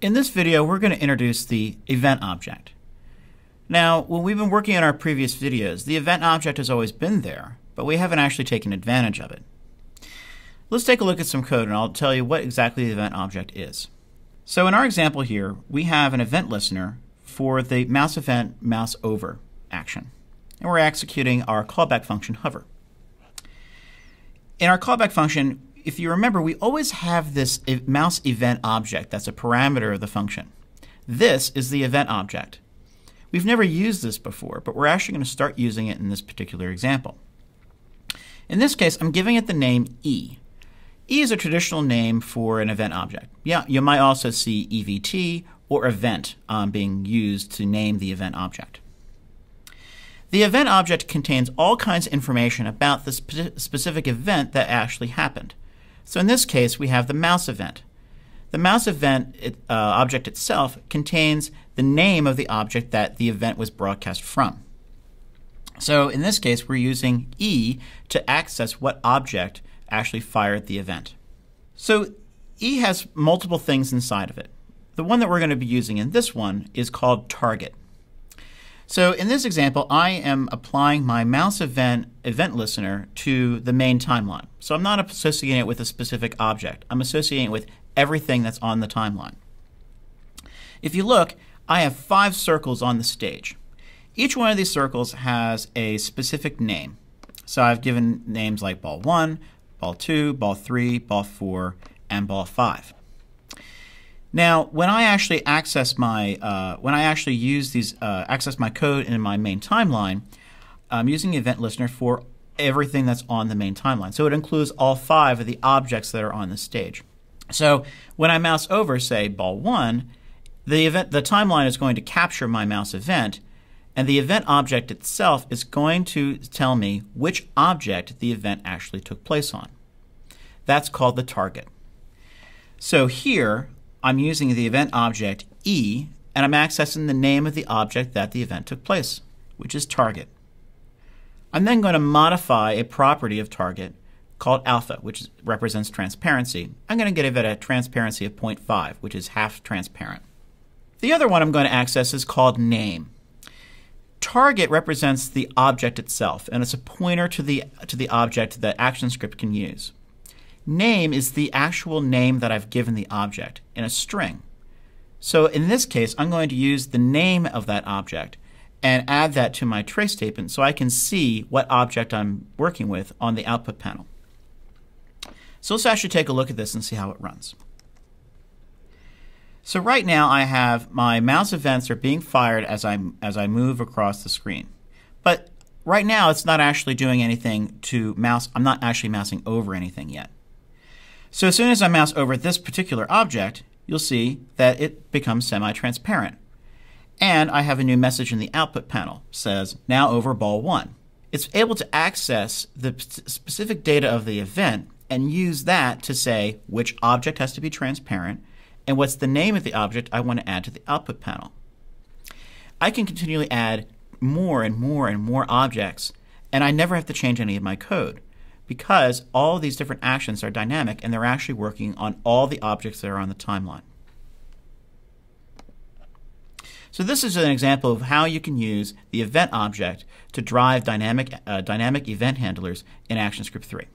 In this video, we're going to introduce the event object. Now, when we've been working on our previous videos, the event object has always been there, but we haven't actually taken advantage of it. Let's take a look at some code and I'll tell you what exactly the event object is. So in our example here, we have an event listener for the mouse event mouse over action. And we're executing our callback function hover. In our callback function, if you remember, we always have this mouse event object that's a parameter of the function. This is the event object. We've never used this before, but we're actually going to start using it in this particular example. In this case, I'm giving it the name E. E is a traditional name for an event object. Yeah, you might also see EVT or event um, being used to name the event object. The event object contains all kinds of information about the spe specific event that actually happened. So in this case, we have the mouse event. The mouse event it, uh, object itself contains the name of the object that the event was broadcast from. So in this case, we're using E to access what object actually fired the event. So E has multiple things inside of it. The one that we're going to be using in this one is called target. So in this example, I am applying my mouse event event listener to the main timeline. So I'm not associating it with a specific object. I'm associating it with everything that's on the timeline. If you look, I have five circles on the stage. Each one of these circles has a specific name. So I've given names like ball 1, ball 2, ball 3, ball 4, and ball 5. Now, when I actually access my, uh, when I actually use these, uh, access my code in my main timeline, I'm using the Event Listener for everything that's on the main timeline. So it includes all five of the objects that are on the stage. So when I mouse over, say, ball one, the event, the timeline is going to capture my mouse event, and the event object itself is going to tell me which object the event actually took place on. That's called the target. So here, I'm using the event object E, and I'm accessing the name of the object that the event took place, which is target. I'm then going to modify a property of target called alpha, which represents transparency. I'm going to give it a transparency of 0.5, which is half transparent. The other one I'm going to access is called name. Target represents the object itself, and it's a pointer to the, to the object that ActionScript can use. Name is the actual name that I've given the object in a string. So in this case, I'm going to use the name of that object and add that to my trace statement so I can see what object I'm working with on the output panel. So let's actually take a look at this and see how it runs. So right now I have my mouse events are being fired as I, as I move across the screen. But right now it's not actually doing anything to mouse, I'm not actually mousing over anything yet. So as soon as I mouse over this particular object, you'll see that it becomes semi-transparent. And I have a new message in the output panel. Says, now over ball 1. It's able to access the specific data of the event and use that to say which object has to be transparent and what's the name of the object I want to add to the output panel. I can continually add more and more and more objects, and I never have to change any of my code because all these different actions are dynamic and they're actually working on all the objects that are on the timeline. So this is an example of how you can use the event object to drive dynamic, uh, dynamic event handlers in ActionScript 3.